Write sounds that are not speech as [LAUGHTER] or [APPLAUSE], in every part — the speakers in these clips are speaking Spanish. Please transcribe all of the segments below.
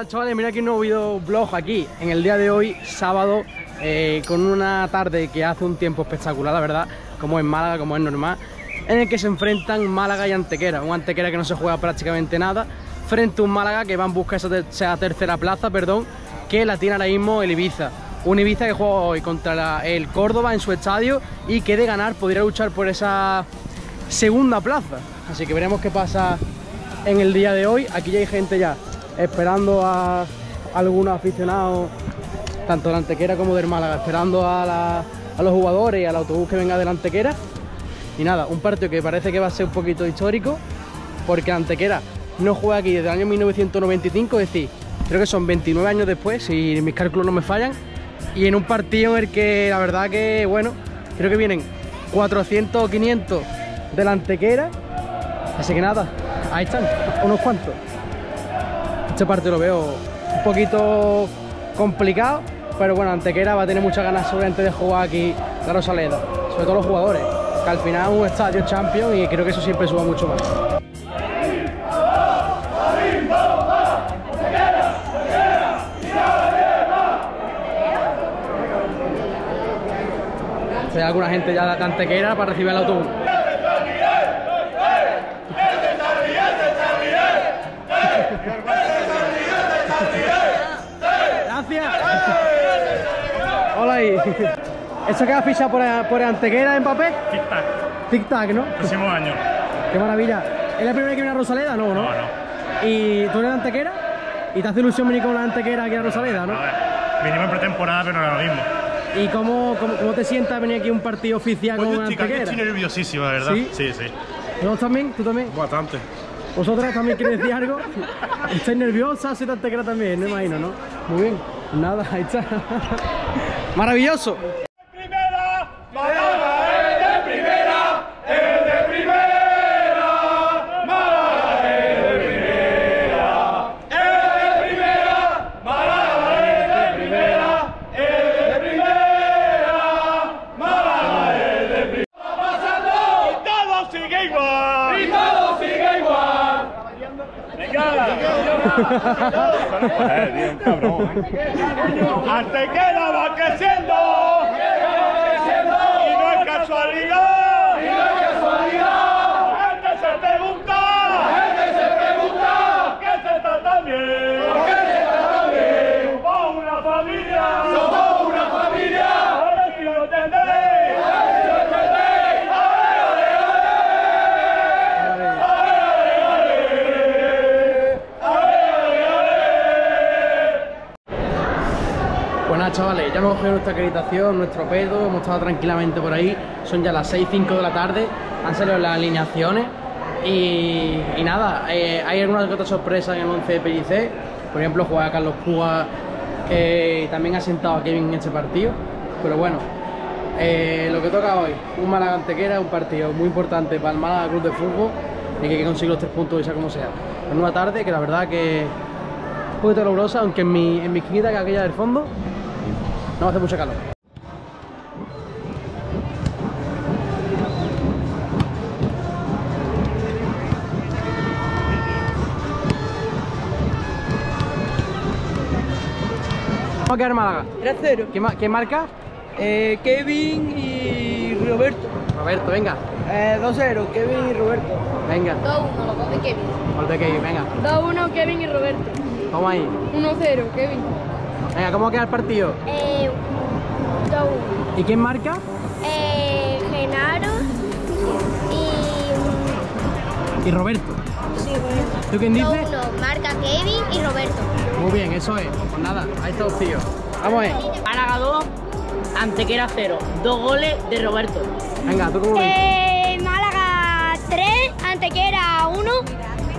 ¿Qué tal chavales? Mira aquí un nuevo videoblog aquí en el día de hoy, sábado, eh, con una tarde que hace un tiempo espectacular, la verdad, como es Málaga, como es normal, en el que se enfrentan Málaga y Antequera, un Antequera que no se juega prácticamente nada, frente a un Málaga que va en busca de esa, tercera plaza, perdón, que la tiene ahora mismo el Ibiza. Un Ibiza que juega hoy contra el Córdoba en su estadio y que de ganar podría luchar por esa segunda plaza. Así que veremos qué pasa en el día de hoy. Aquí ya hay gente ya esperando a algunos aficionados, tanto de Antequera como del Málaga, esperando a, los jugadores y al autobús que venga de la Antequera. Y nada, un partido que parece que va a ser un poquito histórico, porque Antequera no juega aquí desde el año 1995, es decir, creo que son 29 años después, si mis cálculos no me fallan, y en un partido en el que la verdad que, bueno, creo que vienen 400 o 500 de la Antequera, así que nada, ahí están, unos cuantos. Este partido lo veo un poquito complicado, pero bueno, Antequera va a tener muchas ganas seguramente de jugar aquí la Rosaleda, sobre todo los jugadores, que al final es un estadio champion y creo que eso siempre suba mucho más. Hay alguna gente ya de Antequera para recibir el autobús. ¿Eso queda fichado por, por Antequera en papel? Tic-tac. Tic-tac, ¿no? Próximo año. Qué maravilla. ¿Es la primera vez que viene a Rosaleda? No, ¿no? No, no. ¿Y tú eres de Antequera? ¿Y te hace ilusión venir con la Antequera aquí a Rosaleda, no? A ver, vinimos en pretemporada, pero no era lo mismo. ¿Y cómo, cómo, te sientas venir aquí a un partido oficial pues con yo estoy, Antequera? estoy nerviosísimo, la verdad. ¿Sí? Sí, sí. ¿Vos también? ¿Tú también? Bastante. ¿Vosotras también queréis decir algo? ¿Estáis nerviosas? Soy de Antequera también, me imagino, ¿no? Muy bien. Nada, ahí está. ¡Maravilloso! primera, Málaga es de primera, es de primera, Málaga es de primera, es de primera, Málaga es de primera, es de primera, Málaga es de primera. pasando? Y todo sigue igual. Y todo sigue igual. Eh, tío, un cabrón. Antequera va creciendo. Y no es casualidad. Y no es casualidad. La gente se pregunta. La gente se pregunta. ¿Qué se está tan bien? ¿Por qué se está tan bien? Somos una familia. Somos una familia. A ver si lo entendéis. A ver si lo entendéis. Ale, ale, ale. Ale, ale, ale. Ale, ale, ale. Pues chavales, ya hemos cogido nuestra acreditación, nuestro pedo, hemos estado tranquilamente por ahí. Son ya las 6, 5 de la tarde, han salido las alineaciones. Y, y nada, eh, hay algunas otras sorpresas en el 11 de Pellicé. Por ejemplo, juega Carlos Púa, que también ha sentado a Kevin en este partido. Pero bueno, eh, lo que toca hoy, un Málaga Antequera, un partido muy importante para el Málaga Club de Fútbol y que que conseguir los tres puntos, sea como sea. En una tarde que la verdad que un poquito dolorosa, aunque en mi, en mi esquinita, que aquella del fondo, no hace mucho calor. ¿Cómo va a quedar Málaga? 3-0. ¿Qué, ma- qué marca? Eh, Kevin y Roberto. Roberto, venga, Eh, 2-0, Kevin y Roberto. venga. 2-1, los dos de Kevin. Gol de Kevin, venga. 2-1, Kevin y Roberto. Vamos ahí. 1-0, Kevin. Venga, ¿cómo va a quedar el partido? Eh, 2-1. ¿Y quién marca? Eh, Genaro y... Y Roberto. Sí, Roberto. ¿Tú quién dices? 2-1, marca Kevin y Roberto. Muy bien, eso es. Pues nada, ahí está tío. Vamos a ver. Málaga 2, Antequera 0. Dos goles de Roberto. Venga, ¿tú cómo ves? Eh, Málaga 3, Antequera 1,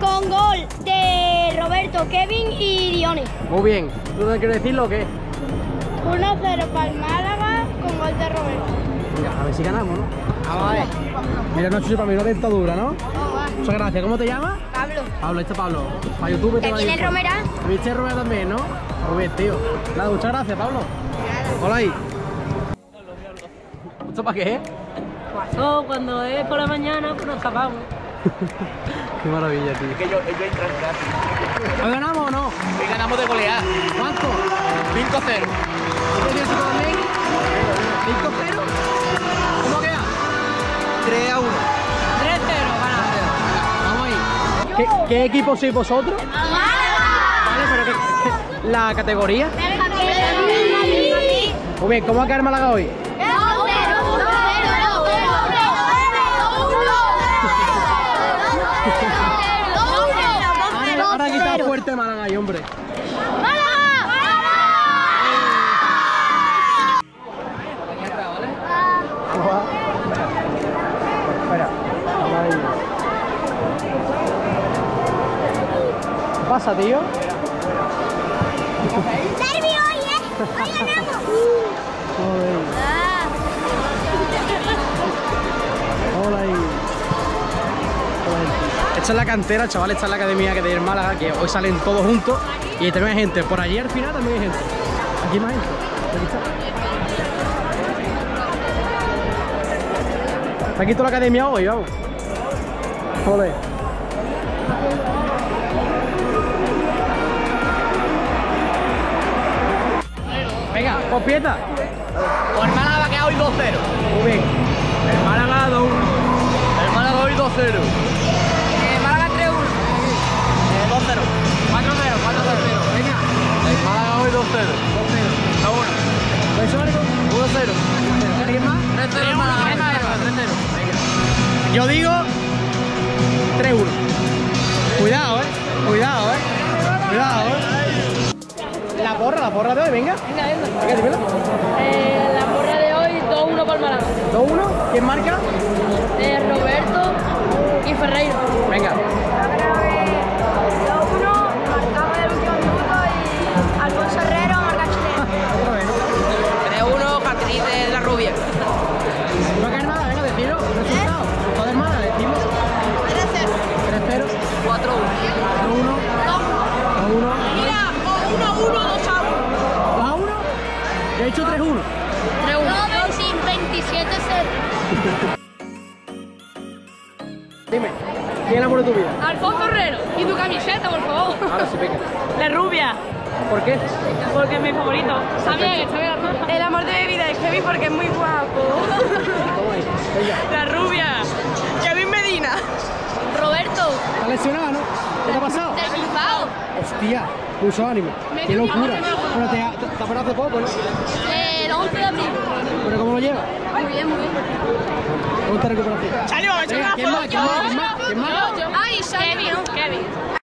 con gol de Roberto, Kevin y Dione. Muy bien. ¿Tú no quieres decirlo o qué? 1-0 para el Málaga, con gol de Roberto. Venga, a ver si ganamos, ¿no? Vamos a ver. Mira, no chucho para mí una dentadura, ¿no? Muchas gracias. ¿Cómo te llamas? Pablo. Pablo, este Pablo. Para YouTube te va a ¿Quién ir es por- Romera? ¿Viste Romera también, no? Muy bien, tío. Nada, muchas gracias, Pablo. Hola ahí. ¿Esto para qué? Pasó cuando es por la mañana, pues nos escapamos. [LAUGHS] Qué maravilla, tío. Que yo, yo entro gratis. ¿Hoy ganamos o no? Y ganamos de golear. ¿Cuánto? 5-0. ¿Qué tienes tú también? ¿5-0? ¿Cómo queda? 3 a 1. 3-0, ganamos. Vamos ahí. ¿Qué, qué equipo sois vosotros? Vale, pero ¿qué, qué- la categoría. Muy bien, ¿cómo va a quedar Málaga hoy? Ahí, hombre. ¿Qué pasa, tío? Joder. Hola Esta es la cantera, chaval, esta es la academia que de Málaga, que hoy salen todos juntos y también hay gente. Por allí al final también hay gente. Aquí hay gente. Aquí está. Está aquí toda la academia hoy, vamos. Joder. Venga, copieta. Pues el Málaga quedar hoy 2-0. Muy bien. El Málaga 2-1. El Málaga hoy 2-0. A 1. ¿Eso algo? 1-0. ¿Alguien más? 3-0 el Málaga. 3-0. Yo digo 3-1. Cuidado, eh. Cuidado, eh. Cuidado, eh. La porra, la porra de hoy, venga. Venga, venga. Eh, la porra de hoy, 2-1 para el Málaga. 2-1. ¿Quién marca? Eh, Roberto y Ferreiro. Venga. ¿Qué te ha pasado? Hostia, mucho ánimo. Qué locura. Bueno, te, te, te operado hace poco, ¿no? El 11 de abril. ¿Pero cómo lo llevas? Muy bien, muy bien. ¿Cómo te recuperación? Salió, ¿quién más? ¿Quién más? ¿Quién más? ¿Quién más? Ay, Kevin. Kevin.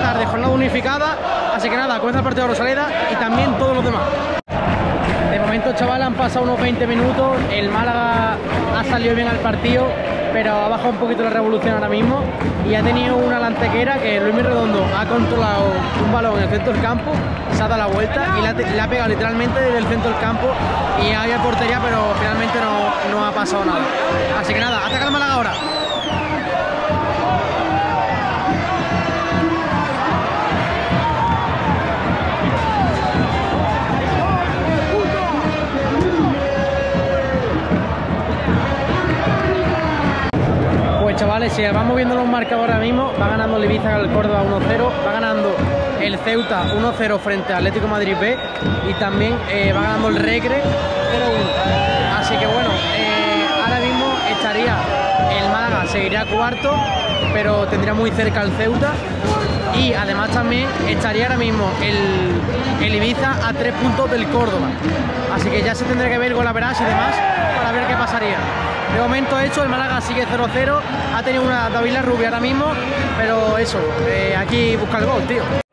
Tarde, jornada unificada. Así que nada, comienza el partido de Rosaleda y también todos los demás. De momento, chavales, han pasado unos 20 minutos. El Málaga ha salido bien al partido, pero ha bajado un poquito la revolución ahora mismo. Y ha tenido una lantequera que Luis Redondo ha controlado un balón en el centro del campo, se ha dado la vuelta y le ha pegado literalmente desde el centro del campo. Y había portería, pero finalmente no, no ha pasado nada. Así que nada, ataca el Málaga ahora. Pues chavales, si vamos viendo los marcadores ahora mismo, va ganando el al Córdoba 1-0, va ganando el Ceuta 1-0 frente al Atlético Madrid B y también eh, va ganando el Recre 0-1. Así que bueno, eh, ahora mismo estaría el Málaga, seguiría cuarto, pero tendría muy cerca el Ceuta y además también estaría ahora mismo el, el Ibiza a tres puntos del Córdoba. Así que ya se tendría que ver con la veras y demás para ver qué pasaría. De momento hecho, el Málaga sigue 0-0, ha tenido una David Rubia ahora mismo, pero eso, eh, aquí busca el gol, tío.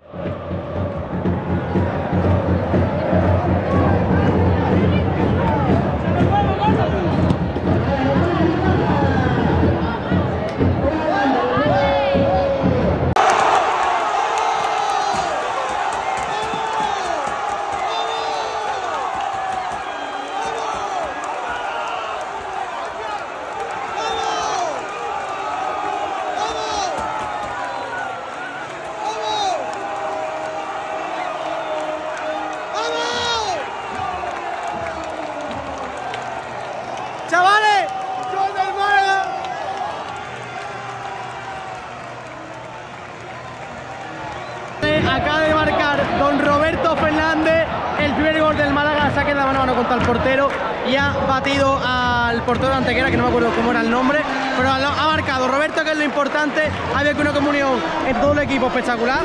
Contra el portero y ha batido al portero de Antequera, que no me acuerdo cómo era el nombre, pero ha marcado Roberto, que es lo importante, ha habido una comunión en todo el equipo espectacular.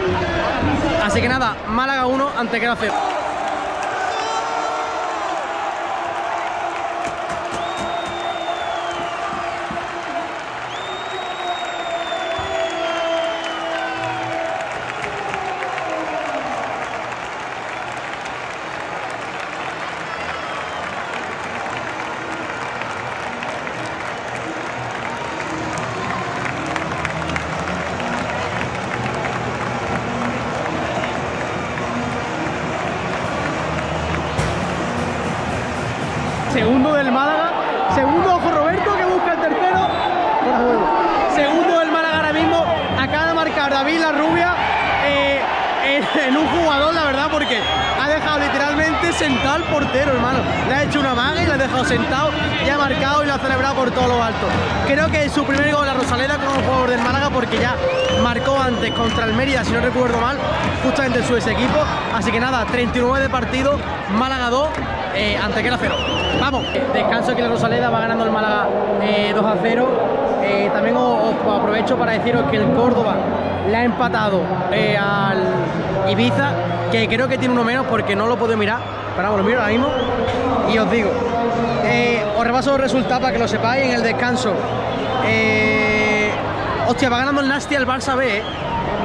Así que nada, Málaga 1, Antequera 0. Segundo del Málaga. Segundo, ojo Roberto, que busca el tercero. Segundo del Málaga ahora mismo. Acaba de marcar David La Rubia eh, [LAUGHS] en, un jugador, la verdad, porque ha dejado literalmente sentado al portero, hermano. Le ha hecho una maga y lo ha dejado sentado y ha marcado y lo ha celebrado por todo lo alto. Creo que es su primer gol a Rosaleda como jugador del Málaga porque ya marcó antes contra el Mérida, si no recuerdo mal, justamente su ese equipo. Así que nada, 39 de partido, Málaga 2, eh, Antequera 0. Vamos, descanso aquí la Rosaleda, va ganando el Málaga eh, 2 a 0. Eh, también os, aprovecho para deciros que el Córdoba le ha empatado eh, al Ibiza, que creo que tiene uno menos porque no lo puedo mirar. Pero vamos, lo miro ahora mismo y os digo. Eh, os repaso los resultados para que lo sepáis en el descanso. Eh, hostia, va ganando el Nasty al Barça B. eh.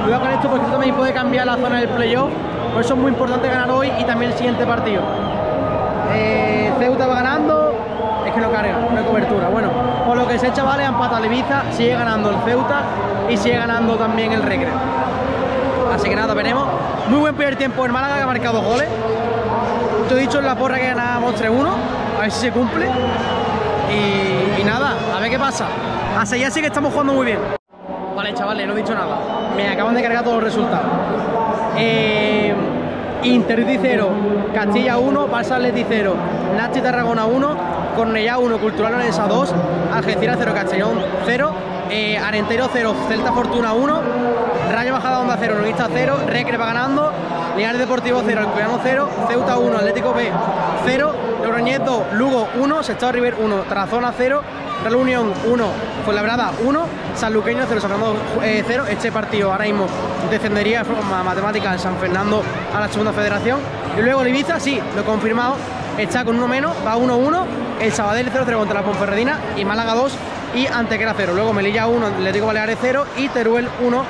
Cuidado con esto porque esto también puede cambiar la zona del playoff. Por eso es muy importante ganar hoy y también el siguiente partido. Eh, Ceuta va ganando. Es que no carga, no hay cobertura. Bueno, por lo que sé, chavales, empata Ibiza, sigue ganando el Ceuta y sigue ganando también el Recre. Así que nada, veremos. Muy buen primer tiempo en Málaga que ha marcado goles. Te he dicho en la porra que ganamos 3-1, a ver si se cumple. Y, nada, a ver qué pasa. Hasta ya sí que estamos jugando muy bien. Vale, chavales, no he dicho nada. Me acaban de cargar todos los resultados. Eh, Interdi 0, Castilla 1, Barça Atleti 0, Nachi Tarragona 1, Cornellá 1, Cultural Leonesa 2, Algeciras 0, Castellón 0, eh, Arenteiro 0, Celta Fortuna 1, Rayo Bajada Onda 0, Novista 0, Recre va ganando, Linares Deportivo 0, Alcoyano 0, Ceuta 1, Atlético B 0, Logroñez 2, Lugo 1, Sestao River 1, Tarazona 0, Real Unión 1, Fuenlabrada 1, Sanluqueño 0, San Fernando 0. Este partido ahora mismo descendería de forma matemática el San Fernando a la segunda federación. Y luego el Ibiza, sí, lo he confirmado, está con uno menos, va 1-1, el Sabadell 0-0 contra la Ponferradina y Málaga 2 y Antequera 0. Luego Melilla 1, Atlético Baleares 0 y Teruel 1,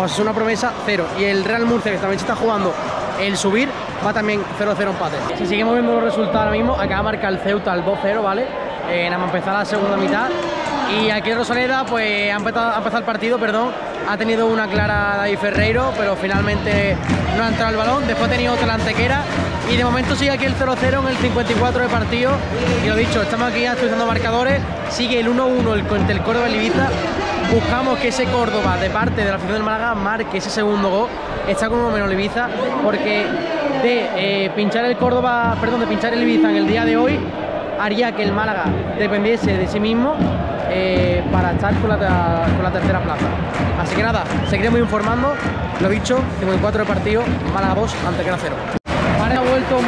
os una promesa 0. Y el Real Murcia, que también se está jugando el subir, va también 0-0 empate. Si seguimos viendo los resultados ahora mismo, acaba de marcar el Ceuta al 2-0, ¿vale? Eh, nada más empezar la segunda mitad. Y aquí Rosaleda, pues ha empezado, ha empezado el partido, perdón. Ha tenido una clara David Ferreiro, pero finalmente no ha entrado el balón. Después ha tenido otra la Antequera. Y de momento sigue aquí el 0-0 en el 54 de partido. Y lo dicho, estamos aquí actualizando marcadores. Sigue el 1-1 el, el Córdoba el Ibiza. Buscamos que ese Córdoba, de parte de la afición del Málaga, marque ese segundo gol. Está con uno menos el Ibiza, porque de eh, pinchar el Córdoba, perdón, de pinchar el Ibiza en el día de hoy, haría que el Málaga dependiese de sí mismo eh, para estar con la, tercera plaza. Así que nada, seguiremos informando. Lo dicho, 54 de partido, Málaga 2, Antequera 0. Ahora ha vuelto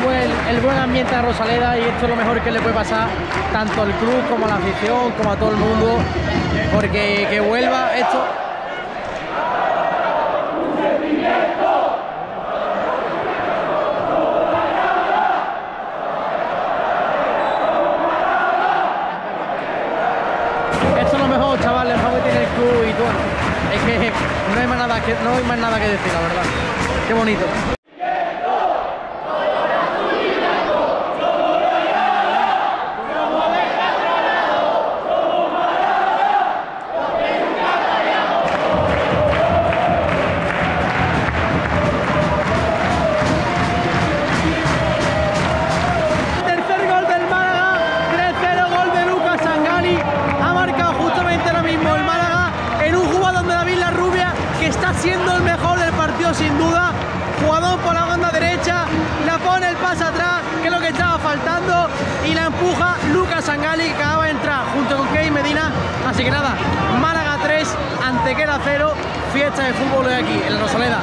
el buen ambiente a Rosaleda y esto es lo mejor que le puede pasar tanto al club como a la afición, como a todo el mundo, porque que vuelva Esto no hay más nada que, no hay más nada que decir, la verdad. Qué bonito. Fútbol hoy aquí, en Rosaleda.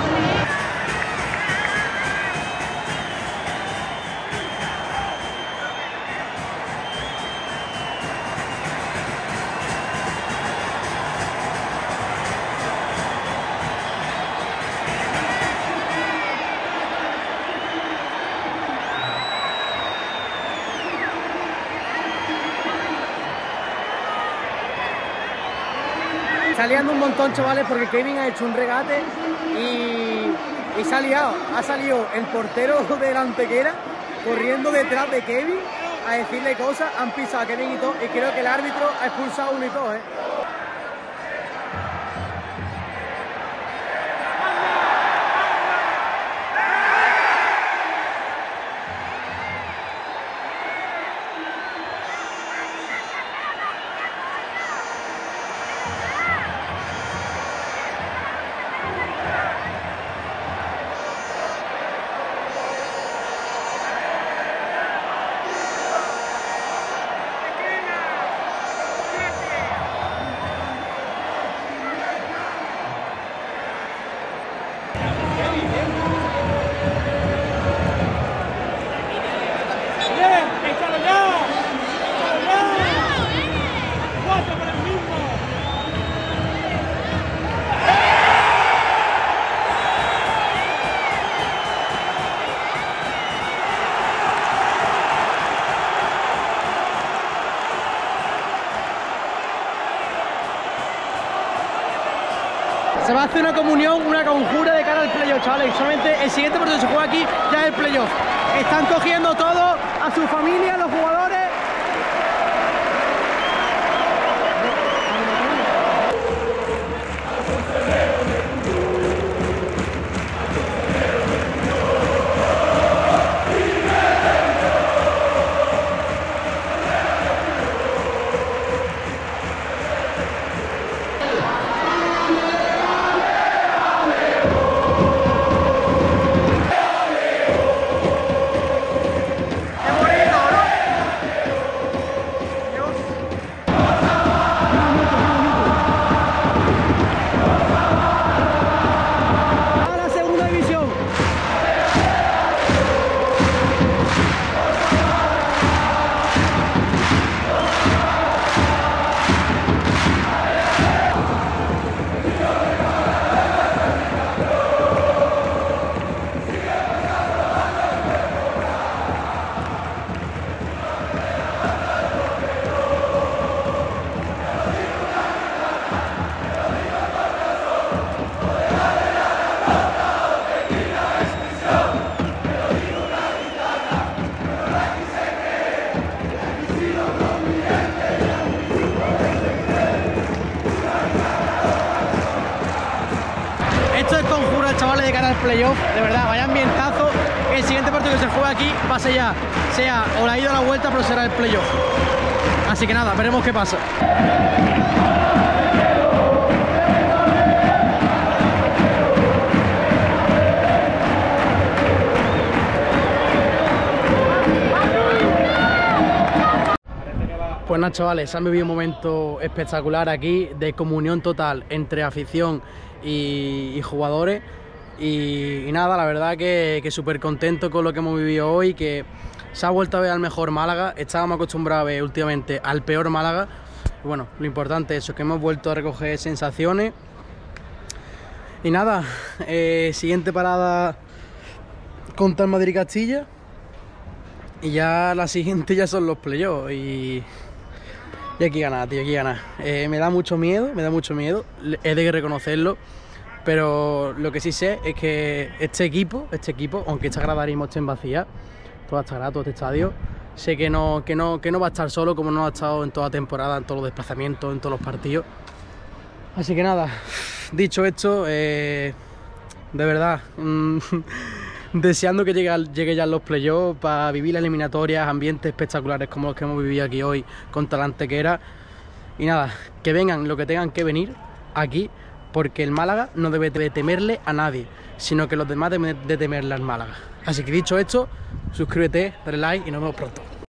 Montón, chavales, porque Kevin ha hecho un regate y, y ha. Ha salido el portero [LAUGHS] de la Antequera corriendo detrás de Kevin a decirle cosas. Han pisado a Kevin y todo. Y creo que el árbitro ha expulsado uno y todo, ¿eh? A hacer una comunión, una conjura de cara al playoff, chavales. Solamente el siguiente partido se juega aquí ya es el playoff. Están cogiendo todo a su familia, los jugadores. Así que nada, veremos qué pasa. Pues nada, chavales, han vivido un momento espectacular aquí de comunión total entre afición y, jugadores. Y, y nada, la verdad que, que súper contento con lo que hemos vivido hoy, que se ha vuelto a ver al mejor Málaga. Estábamos acostumbrados a ver últimamente al peor Málaga. Bueno, lo importante es que hemos vuelto a recoger sensaciones. Y nada, eh, siguiente parada contra el Madrid Castilla. Y ya la siguiente ya son los playoffs. Y, y aquí ganar, tío, aquí ganar. Eh, me da mucho miedo, me da mucho miedo. He de reconocerlo. Pero lo que sí sé es que este equipo, este equipo, aunque esta grada esté en vacía, toda esta grada, todo este estadio, sé que no, que no, que no va a estar solo como no ha estado en toda temporada, en todos los desplazamientos, en todos los partidos. Así que nada, dicho esto, eh, de verdad, mm, [LAUGHS] deseando que llegue, llegue ya los playoffs para vivir las eliminatorias, ambientes espectaculares como los que hemos vivido aquí hoy contra la Antequera. Y nada, que vengan lo que tengan que venir aquí, porque el Málaga no debe de temerle a nadie, sino que los demás deben de temerle al Málaga. Así que dicho esto, suscríbete, dale like y nos vemos pronto.